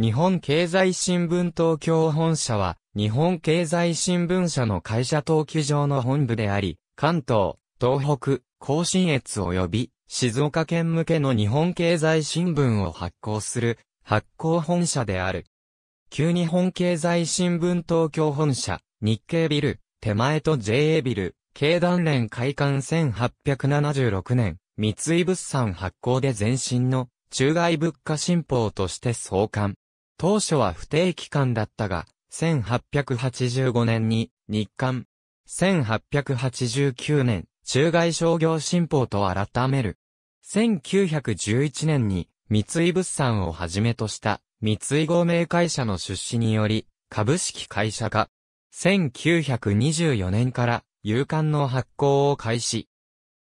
日本経済新聞東京本社は、日本経済新聞社の会社登記上の本部であり、関東、東北、甲信越及び、静岡県向けの日本経済新聞を発行する、発行本社である。旧日本経済新聞東京本社、日経ビル、手前と JA ビル、経団連開館1876年、三井物産発行で前身の中外物価新報として創刊。当初は不定期間だったが、1885年に日刊、1889年、中外商業新報と改める。1911年に三井物産をはじめとした三井合名会社の出資により株式会社化。1924年から夕刊の発行を開始。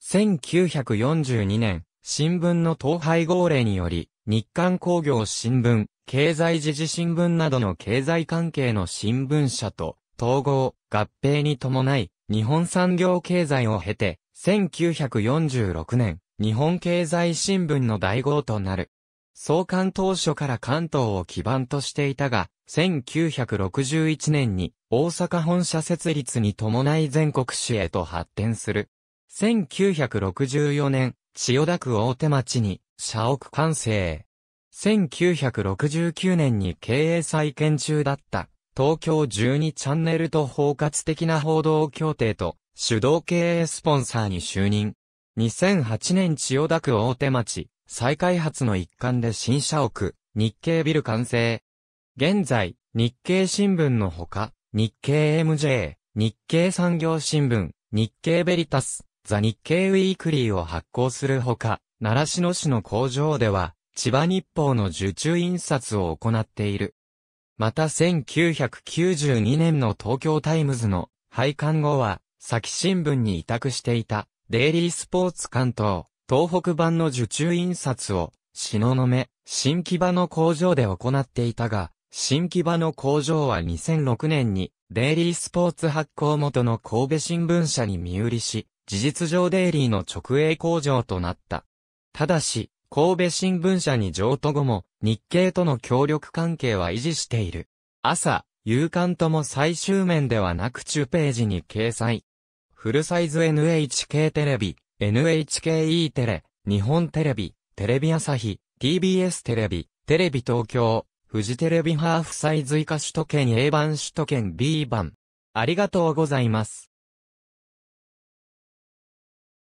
1942年、新聞の統廃号令により日刊工業新聞、経済時事新聞などの経済関係の新聞社と統合、合併に伴い、日本産業経済を経て、1946年、日本経済新聞の大号となる。創刊当初から関東を基盤としていたが、1961年に大阪本社設立に伴い全国市へと発展する。1964年、千代田区大手町に社屋完成。1969年に経営再建中だった東京12チャンネルと包括的な報道協定と主導経営スポンサーに就任。2008年千代田区大手町再開発の一環で新社屋日経ビル完成。現在日経新聞のほか日経 MJ 日経産業新聞日経ヴェリタス The Nikkei Weekly を発行するほか、習志野市の工場では、千葉日報の受注印刷を行っている。また1992年の東京タイムズの廃刊後は、産経新聞に委託していた、デイリースポーツ関東、東北版の受注印刷を、東雲、新木場の工場で行っていたが、新木場の工場は2006年に、デイリースポーツ発行元の神戸新聞社に身売りし、事実上デイリーの直営工場となった。ただし、神戸新聞社に譲渡後も日経との協力関係は維持している。朝、夕刊とも最終面ではなく中ページに掲載。フルサイズ NHK テレビ、NHKE テレ、日本テレビ、テレビ朝日、TBS テレビ、テレビ東京、フジテレビハーフサイズ以下首都圏 A 版首都圏 B 版。ありがとうございます。